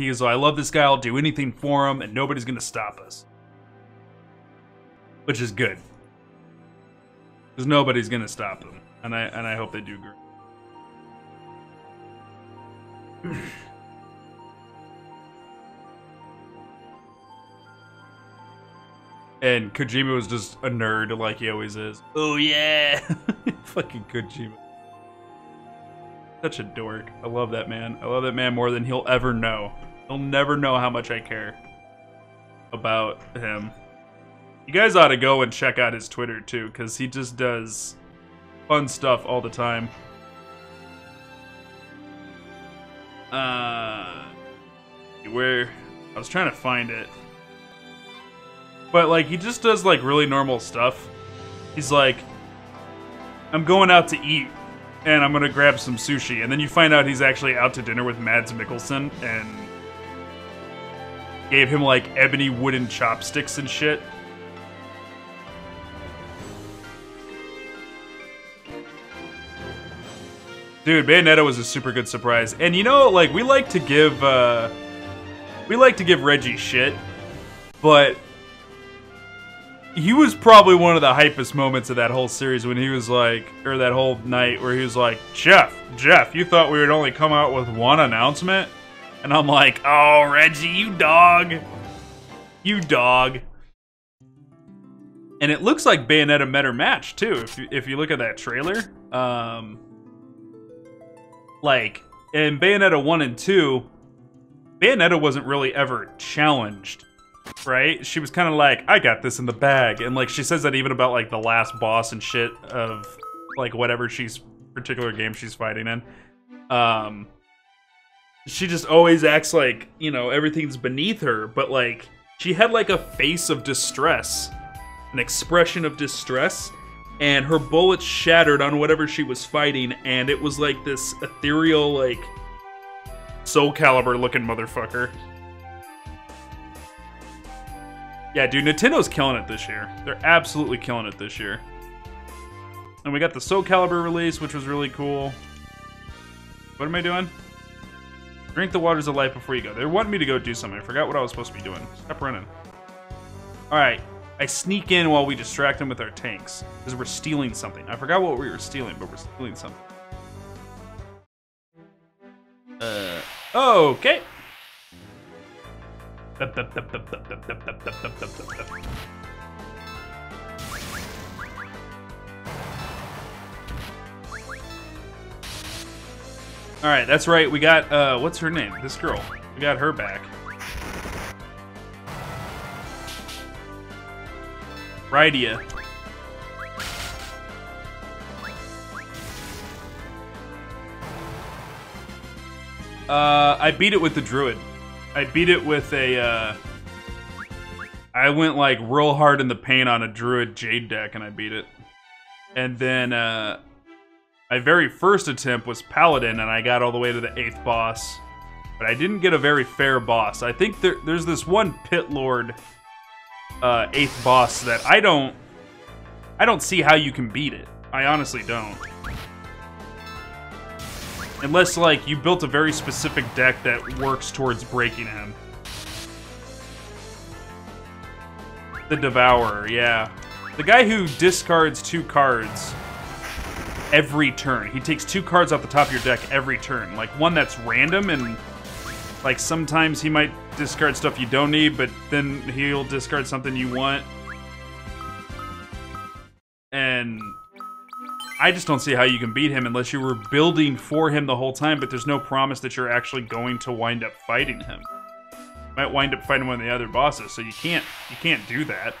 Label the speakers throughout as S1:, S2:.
S1: He goes, I love this guy. I'll do anything for him, and nobody's gonna stop us. Which is good, because nobody's gonna stop him, and I and I hope they do great. And Kojima was just a nerd like he always is. Oh yeah. Fucking Kojima. Such a dork. I love that man. I love that man more than he'll ever know. He'll never know how much I care about him. You guys ought to go and check out his Twitter too, because he just does fun stuff all the time. Uh, where I was trying to find it. But like he just does like really normal stuff. He's like, I'm going out to eat and I'm gonna grab some sushi, and then you find out he's actually out to dinner with Mads Mikkelsen and gave him like ebony wooden chopsticks and shit. Dude, Bayonetta was a super good surprise. And you know, like we like to give uh we like to give Reggie shit, but he was probably one of the hypest moments of that whole series when he was like, or that whole night where he was like, Jeff, Jeff, you thought we would only come out with one announcement? And I'm like, oh, Reggie, you dog. You dog. And it looks like Bayonetta met her match, too, if you, if you look at that trailer. Um, like, in Bayonetta 1 and 2, Bayonetta wasn't really ever challenged right? She was kind of like, I got this in the bag. And like she says that even about like the last boss and shit of like whatever she's particular game she's fighting in. Um she just always acts like, you know, everything's beneath her, but like she had like a face of distress, an expression of distress, and her bullets shattered on whatever she was fighting, and it was like this ethereal, like Soul Calibur looking motherfucker. Yeah, dude, Nintendo's killing it this year. They're absolutely killing it this year. And we got the Soul Calibur release, which was really cool. What am I doing? Drink the waters of life before you go. They want me to go do something. I forgot what I was supposed to be doing. Stop running. Alright. I sneak in while we distract them with our tanks. Because we're stealing something. I forgot what we were stealing, but we're stealing something. Uh, okay. Alright, that's right. We got, uh, what's her name? This girl. We got her back. Rydia. Uh, I beat it with the druid. I beat it with a, uh... I went, like, real hard in the paint on a druid jade deck, and I beat it. And then, uh... My very first attempt was Paladin, and I got all the way to the 8th boss. But I didn't get a very fair boss. I think there, there's this one Pit Lord uh, 8th boss that I don't... I don't see how you can beat it. I honestly don't. Unless, like, you built a very specific deck that works towards breaking him. The Devourer, yeah. The guy who discards two cards every turn. He takes two cards off the top of your deck every turn. Like, one that's random, and, like, sometimes he might discard stuff you don't need, but then he'll discard something you want. And I just don't see how you can beat him unless you were building for him the whole time, but there's no promise that you're actually going to wind up fighting him. You might wind up fighting one of the other bosses, so you can't you can't do that.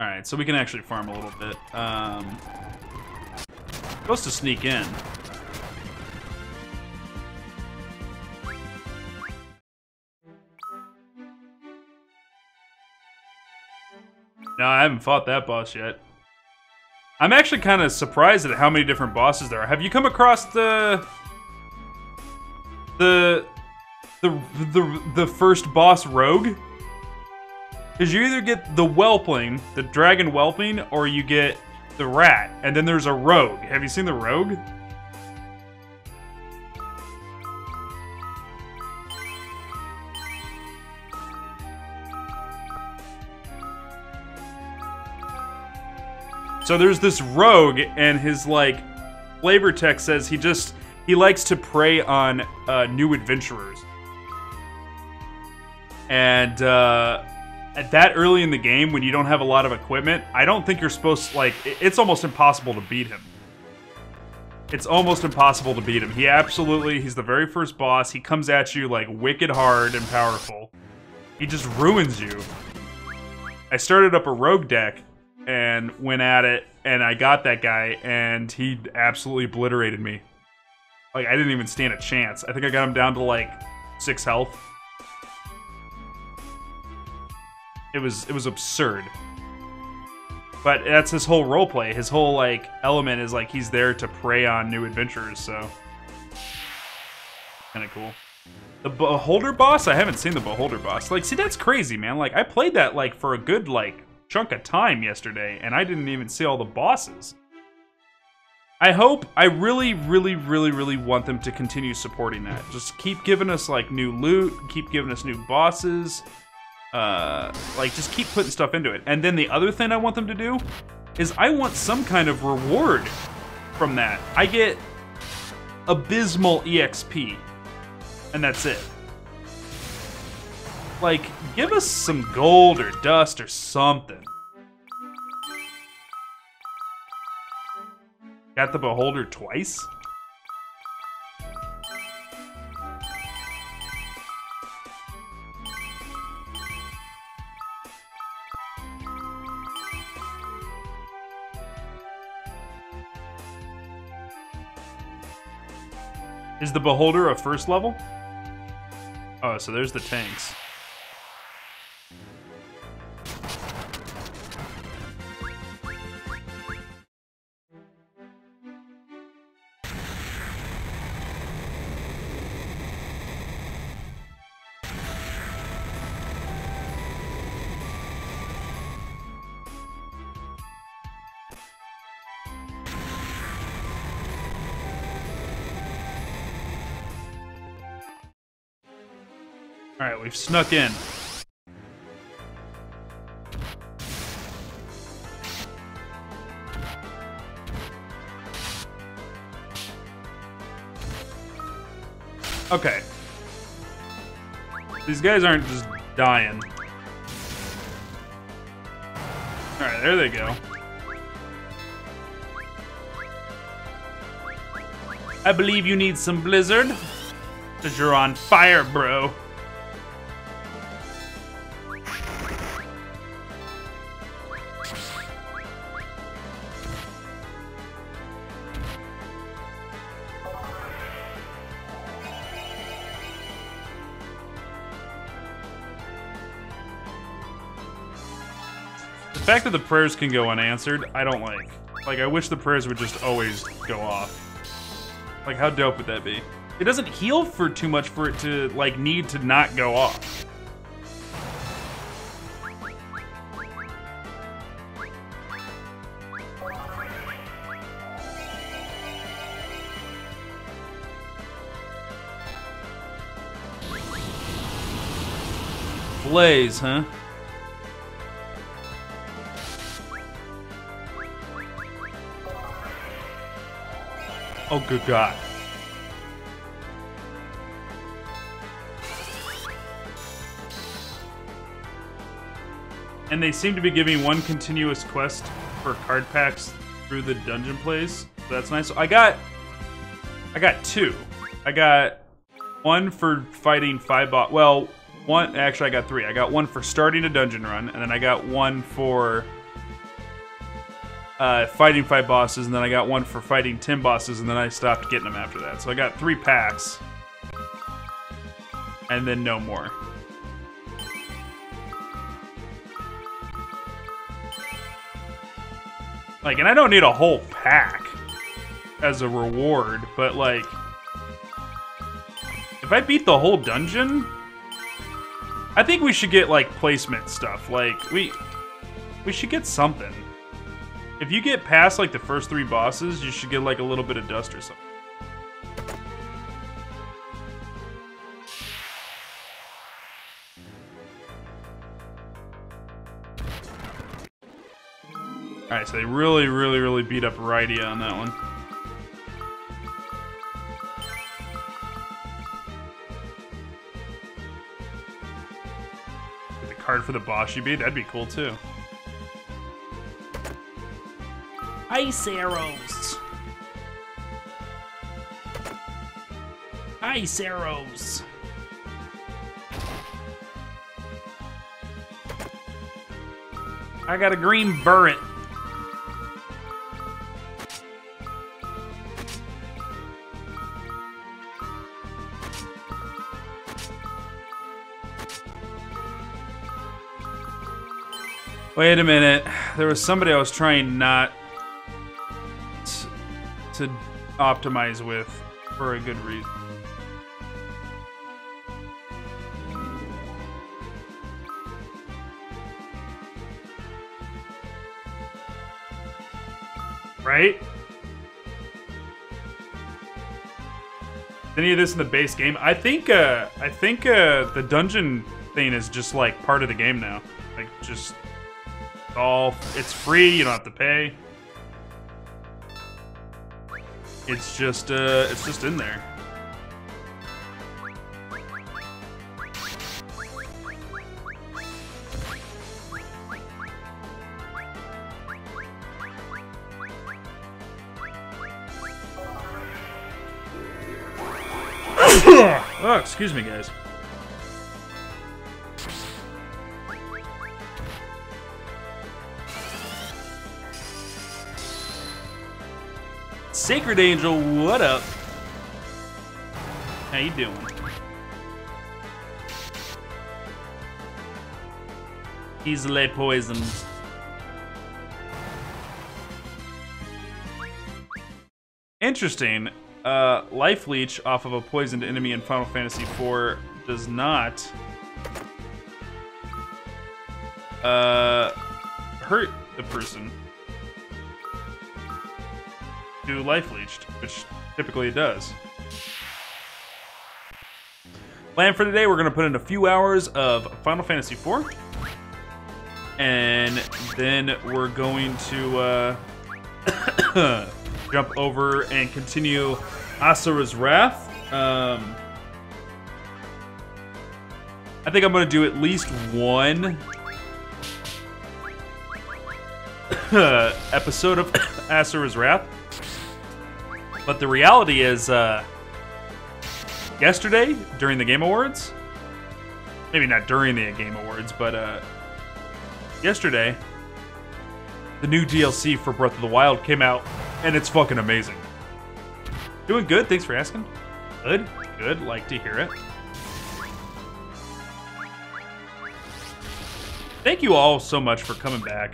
S1: Alright, so we can actually farm a little bit. Um, supposed to sneak in. No, I haven't fought that boss yet. I'm actually kind of surprised at how many different bosses there are. Have you come across the the the the the first boss rogue? Because you either get the whelpling, the dragon whelping, or you get the rat, and then there's a rogue. Have you seen the rogue? So there's this rogue, and his like flavor text says he just he likes to prey on uh, new adventurers. And uh, at that early in the game, when you don't have a lot of equipment, I don't think you're supposed to, like. It's almost impossible to beat him. It's almost impossible to beat him. He absolutely, he's the very first boss. He comes at you like wicked hard and powerful. He just ruins you. I started up a rogue deck and went at it, and I got that guy, and he absolutely obliterated me. Like, I didn't even stand a chance. I think I got him down to like six health. It was it was absurd. But that's his whole roleplay. His whole like element is like he's there to prey on new adventurers, so kind of cool. The Beholder boss, I haven't seen the Beholder boss. Like, see, that's crazy, man. Like, I played that like for a good like chunk of time yesterday, and I didn't even see all the bosses. I hope, I really, really, really, really want them to continue supporting that. Just keep giving us like new loot, keep giving us new bosses, uh, like just keep putting stuff into it. And then the other thing I want them to do is I want some kind of reward from that. I get abysmal EXP, and that's it. Like, give us some gold or dust or something. Got the beholder twice? The Beholder a first level? Oh, so there's the tanks. Alright, we've snuck in. Okay. These guys aren't just dying. Alright, there they go. I believe you need some blizzard. Cause you're on fire, bro. Fact that the prayers can go unanswered, I don't like. Like, I wish the prayers would just always go off. Like, how dope would that be? It doesn't heal for too much for it to, like, need to not go off. Blaze, huh? Oh, good God. And they seem to be giving one continuous quest for card packs through the dungeon plays. So that's nice. I got... I got two. I got one for fighting five bot. Well, one... Actually, I got three. I got one for starting a dungeon run, and then I got one for uh, fighting five bosses, and then I got one for fighting 10 bosses, and then I stopped getting them after that. So I got three packs. And then no more. Like, and I don't need a whole pack as a reward, but like... If I beat the whole dungeon, I think we should get, like, placement stuff. Like, we... We should get something. If you get past like the first three bosses, you should get like a little bit of dust or something. Alright, so they really, really, really beat up Rydia on that one. Get the card for the boss you beat, that'd be cool too.
S2: Ice arrows. Ice arrows.
S1: I got a green burret. Wait a minute. There was somebody I was trying not to optimize with for a good reason. Right? Any of this in the base game? I think uh I think uh the dungeon thing is just like part of the game now. Like just all it's free, you don't have to pay. It's just uh it's just in there. oh, excuse me, guys. Sacred Angel, what up? How you doing? Easily poisoned. Interesting. Uh, life leech off of a poisoned enemy in Final Fantasy IV does not uh, hurt the person life leeched, which typically it does. Plan for today, we're going to put in a few hours of Final Fantasy IV. And then we're going to uh, jump over and continue Asura's Wrath. Um, I think I'm going to do at least one episode of Asura's Wrath. But the reality is, uh, yesterday during the Game Awards, maybe not during the Game Awards, but uh, yesterday, the new DLC for Breath of the Wild came out, and it's fucking amazing. Doing good, thanks for asking. Good, good, like to hear it. Thank you all so much for coming back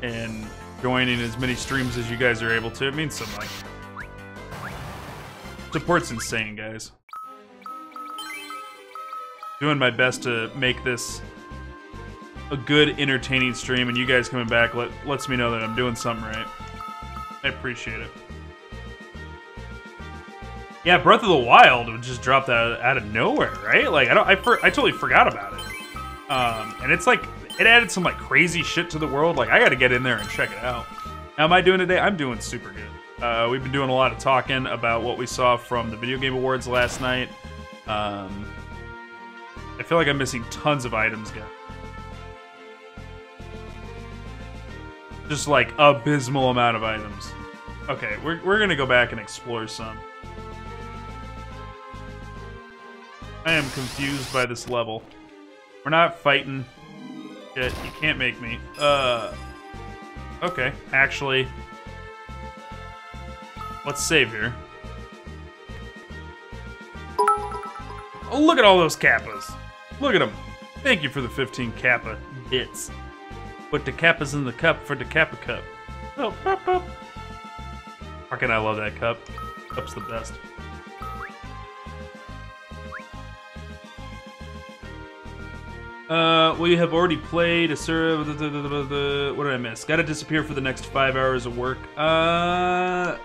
S1: and joining as many streams as you guys are able to. It means so much. Support's insane, guys. Doing my best to make this a good, entertaining stream, and you guys coming back let, lets me know that I'm doing something right. I appreciate it. Yeah, Breath of the Wild would just drop that out of nowhere, right? Like I don't, I, for, I totally forgot about it. Um, and it's like it added some like crazy shit to the world. Like I got to get in there and check it out. How am I doing today? I'm doing super good. Uh, we've been doing a lot of talking about what we saw from the Video Game Awards last night. Um, I feel like I'm missing tons of items, guys. Just like abysmal amount of items. Okay, we're, we're gonna go back and explore some. I am confused by this level. We're not fighting. Shit, you can't make me. Uh, okay, actually, let's save here. Oh, look at all those kappas. Look at them. Thank you for the 15 kappa bits. Put the kappas in the cup for the kappa cup. Oh, pop, pop. Fucking I love that cup. Cup's the best. Uh, we have already played a serve. What did I miss? Got to disappear for the next five hours of work. Uh,